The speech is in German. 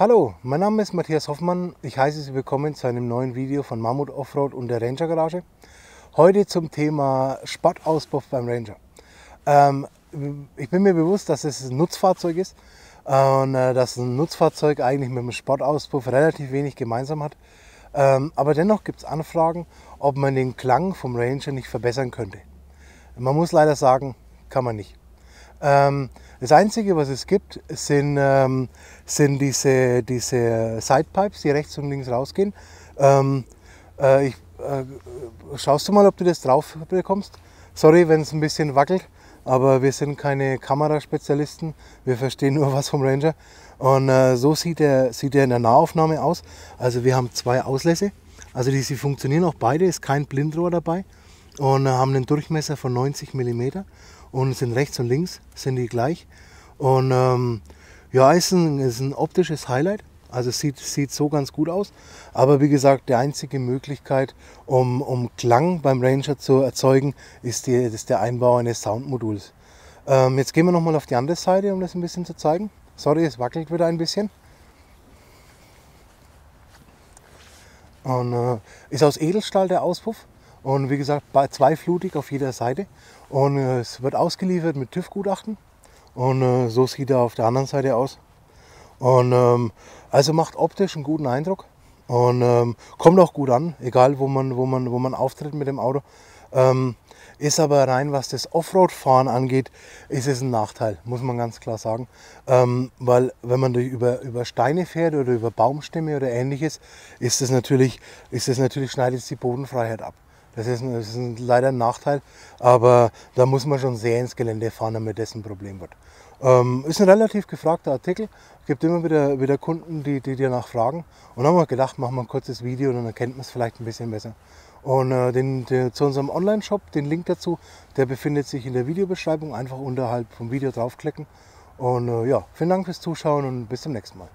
Hallo, mein Name ist Matthias Hoffmann. Ich heiße Sie willkommen zu einem neuen Video von Mammut Offroad und der Ranger Garage. Heute zum Thema Sportauspuff beim Ranger. Ähm, ich bin mir bewusst, dass es ein Nutzfahrzeug ist und äh, dass ein Nutzfahrzeug eigentlich mit dem Sportauspuff relativ wenig gemeinsam hat. Ähm, aber dennoch gibt es Anfragen, ob man den Klang vom Ranger nicht verbessern könnte. Man muss leider sagen, kann man nicht. Ähm, das Einzige, was es gibt, sind, ähm, sind diese, diese Sidepipes, die rechts und links rausgehen. Ähm, äh, ich, äh, schaust du mal, ob du das drauf bekommst? Sorry, wenn es ein bisschen wackelt, aber wir sind keine Kameraspezialisten. Wir verstehen nur was vom Ranger. Und äh, so sieht er, sieht er in der Nahaufnahme aus. Also wir haben zwei Auslässe. Also die, sie funktionieren auch beide, ist kein Blindrohr dabei und äh, haben einen Durchmesser von 90 mm und sind rechts und links sind die gleich. Und ähm, ja, ist ein, ist ein optisches Highlight. Also sieht, sieht so ganz gut aus. Aber wie gesagt, die einzige Möglichkeit, um, um Klang beim Ranger zu erzeugen, ist, die, ist der Einbau eines Soundmoduls. Ähm, jetzt gehen wir nochmal auf die andere Seite, um das ein bisschen zu zeigen. Sorry, es wackelt wieder ein bisschen. Und äh, ist aus Edelstahl der Auspuff. Und wie gesagt, zweiflutig auf jeder Seite. Und äh, es wird ausgeliefert mit TÜV-Gutachten. Und äh, so sieht er auf der anderen Seite aus. Und ähm, also macht optisch einen guten Eindruck. Und ähm, kommt auch gut an, egal wo man, wo man, wo man auftritt mit dem Auto. Ähm, ist aber rein, was das Offroad-Fahren angeht, ist es ein Nachteil, muss man ganz klar sagen. Ähm, weil wenn man über, über Steine fährt oder über Baumstämme oder ähnliches, ist es natürlich, natürlich, schneidet es die Bodenfreiheit ab. Das ist, ein, das ist ein, leider ein Nachteil, aber da muss man schon sehr ins Gelände fahren, damit das ein Problem wird. Ähm, ist ein relativ gefragter Artikel. Es gibt immer wieder, wieder Kunden, die, die dir nachfragen. Und dann haben wir gedacht, machen wir ein kurzes Video und dann erkennt man es vielleicht ein bisschen besser. Und äh, den, den, zu unserem Online-Shop, den Link dazu, der befindet sich in der Videobeschreibung. Einfach unterhalb vom Video draufklicken. Und äh, ja, vielen Dank fürs Zuschauen und bis zum nächsten Mal.